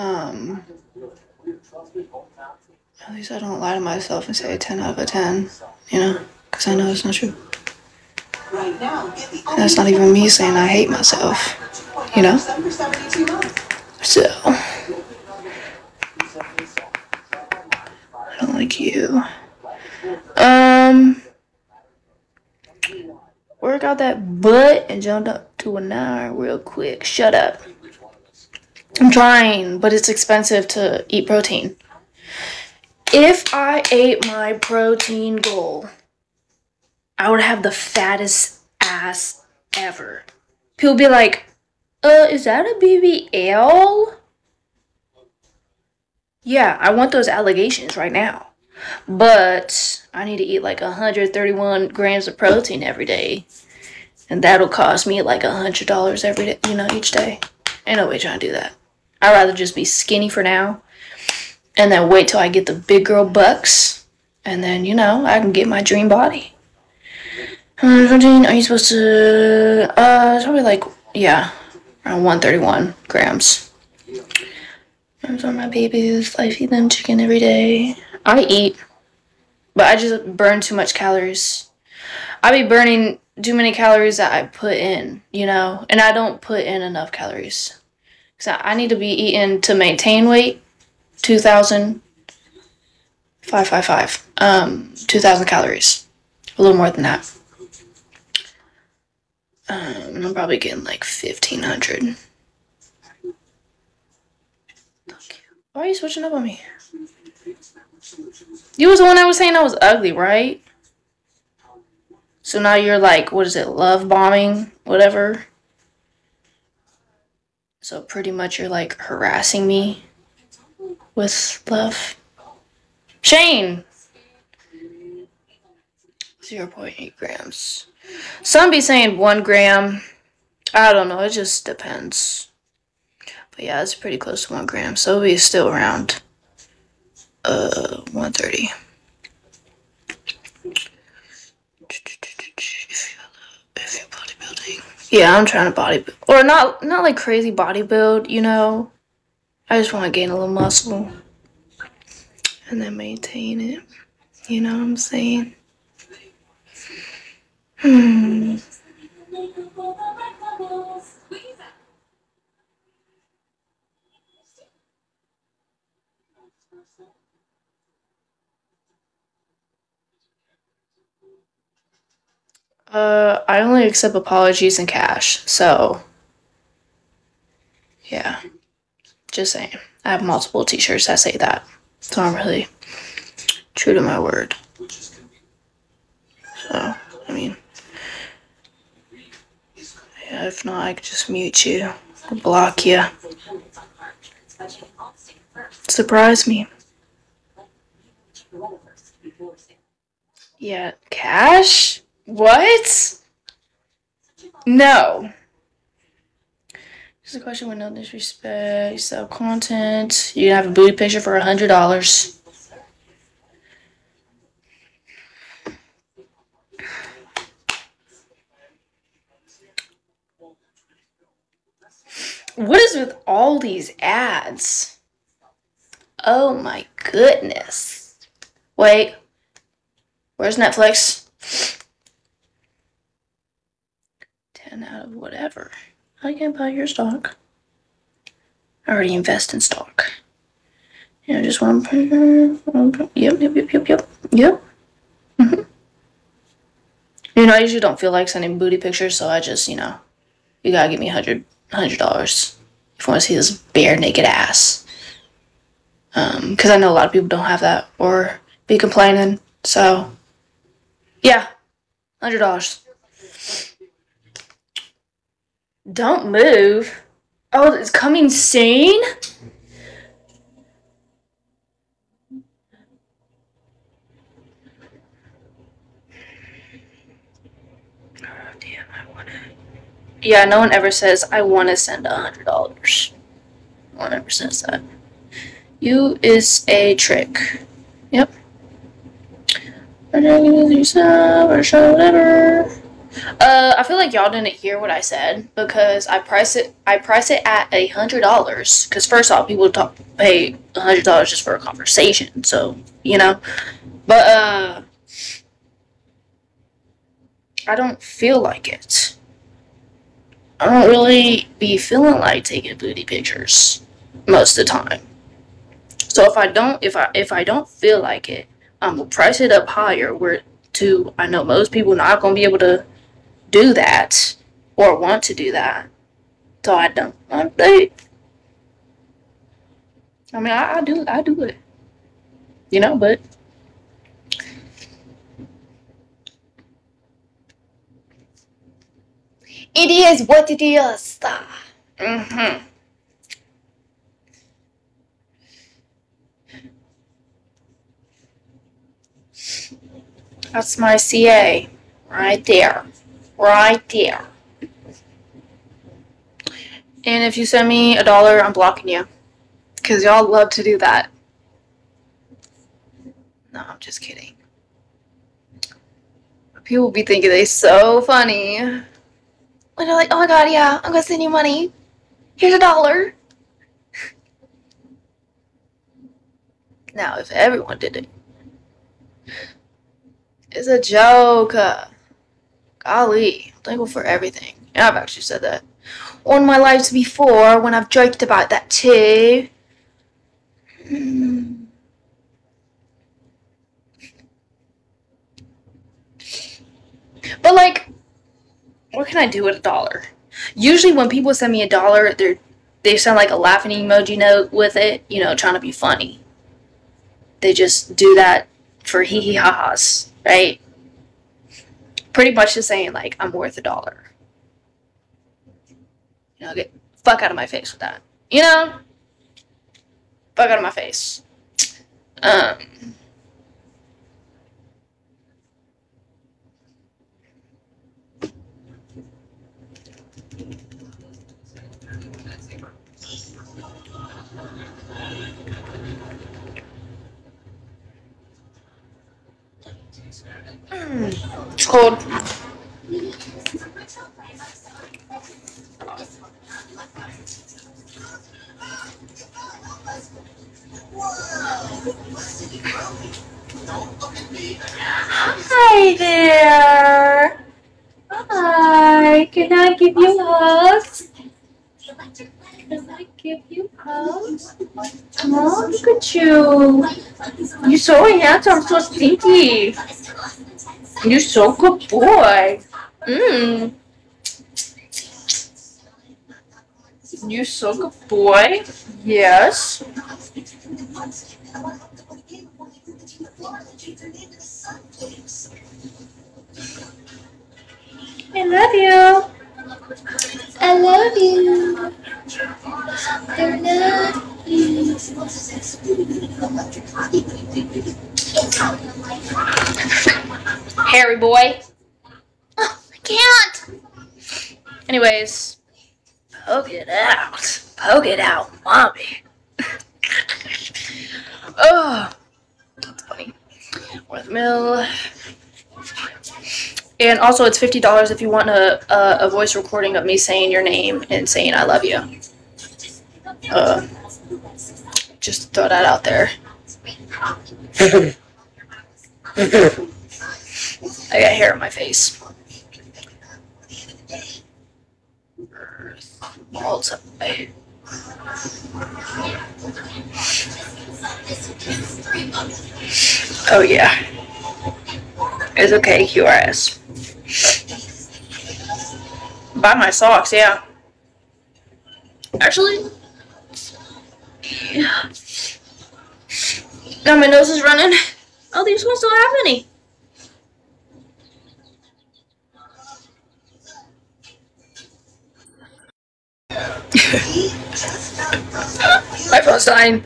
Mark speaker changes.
Speaker 1: Um, at least I don't lie to myself and say a 10 out of a 10, you know, because I know it's not true. That's not even me saying I hate myself, you know? So, I don't like you. Um, work out that butt and jump up to a nine real quick. Shut up. I'm trying, but it's expensive to eat protein. If I ate my protein goal, I would have the fattest ass ever. People be like, uh, is that a BBL? Yeah, I want those allegations right now. But I need to eat like 131 grams of protein every day. And that'll cost me like $100 every day, you know, each day. Ain't no way trying to do that. I'd rather just be skinny for now and then wait till I get the big girl bucks. And then, you know, I can get my dream body. 115, are you supposed to, uh, it's probably like, yeah, around 131 grams. Those are my babies. I feed them chicken every day. I eat, but I just burn too much calories. I be burning too many calories that I put in, you know, and I don't put in enough calories. So I need to be eating to maintain weight, 2,000, 555, um, 2,000 calories. A little more than that. Um, I'm probably getting like 1,500. Why are you switching up on me? You was the one that was saying I was ugly, right? So now you're like, what is it, love bombing, whatever? So pretty much you're like harassing me with love. Shane! 0.8 grams. Some be saying 1 gram. I don't know, it just depends. But yeah, it's pretty close to 1 gram, so it'll be still around uh 130. Yeah, I'm trying to body build. Or not not like crazy body build, you know. I just want to gain a little muscle. And then maintain it. You know what I'm saying? Hmm. Uh, I only accept apologies in cash, so yeah. Just saying. I have multiple t-shirts that say that. So I'm really true to my word. So, I mean, yeah, if not, I could just mute you or block you. Surprise me. Yeah, cash? What? No. Just a question with no disrespect. You sell content. You have a booty picture for a hundred dollars. What is with all these ads? Oh my goodness. Wait. Where's Netflix? 10 out of whatever. I can buy your stock. I already invest in stock. You know, just one. Yep, yep, yep, yep, yep, yep. Mm-hmm. You know, I usually don't feel like sending booty pictures, so I just, you know, you gotta give me a hundred, hundred dollars if you want to see this bare naked ass. Um, because I know a lot of people don't have that or be complaining. So, yeah, hundred dollars. Don't move. Oh, it's coming soon? Oh, damn, I wanna... Yeah, no one ever says, I want to send a hundred dollars. No one ever says that. You is a trick. Yep. Or show Whatever. Uh, I feel like y'all didn't hear what I said because I price it. I price it at a hundred dollars. Because first off, people talk, pay a hundred dollars just for a conversation. So you know, but uh, I don't feel like it. I don't really be feeling like taking booty pictures most of the time. So if I don't, if I if I don't feel like it, I'm gonna price it up higher. Where to I know most people not gonna be able to do that or want to do that. So I don't. I, they, I mean, I, I do. I do it. You know, but
Speaker 2: It is what it is.
Speaker 1: mm-hmm. That's my CA right there. Right there. And if you send me a dollar, I'm blocking you. Because y'all love to do that. No, I'm just kidding. People will be thinking they so funny.
Speaker 2: And they're like, oh my god, yeah, I'm gonna send you money. Here's a dollar.
Speaker 1: Now, if everyone did it, it's a joke. Uh. Golly, I'm thankful for everything. And I've actually said that on my lives before when I've joked about that too. Hmm. But like, what can I do with a dollar? Usually, when people send me a dollar, they're they send like a laughing emoji note with it, you know, trying to be funny. They just do that for hee hee ha ha's, right? Pretty much just saying like I'm worth a dollar. You know, get fuck out of my face with that. You know? Fuck out of my face. Um It's cold.
Speaker 2: Hi there. Hi. Can I give you hugs? Can I give you hugs? Oh, look at you. You're so handsome, so stinky. You're so good boy. Mmm. You're so good boy. Yes. I love you. I love you. I love you.
Speaker 1: Harry boy.
Speaker 2: Oh, I can't.
Speaker 1: Anyways, poke it out. Poke it out, mommy. oh, that's funny. Worth mill. And also, it's fifty dollars if you want a, a a voice recording of me saying your name and saying I love you. Uh, just throw that out there. I got hair on my face. Balls up. Oh yeah. It's okay, QRS. Buy my socks, yeah. Actually, yeah. Now my nose is running. Oh, these ones don't have any. Phone's dying.